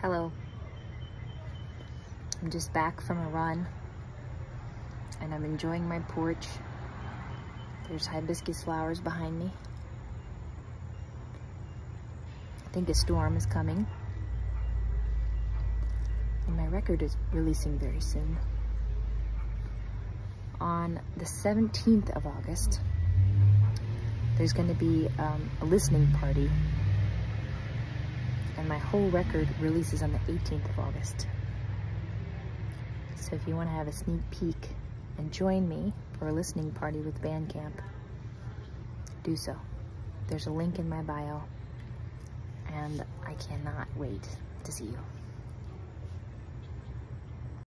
Hello. I'm just back from a run and I'm enjoying my porch. There's hibiscus flowers behind me. I think a storm is coming. And my record is releasing very soon. On the 17th of August, there's going to be um, a listening party and my whole record releases on the 18th of August. So if you want to have a sneak peek and join me for a listening party with Bandcamp, do so. There's a link in my bio, and I cannot wait to see you.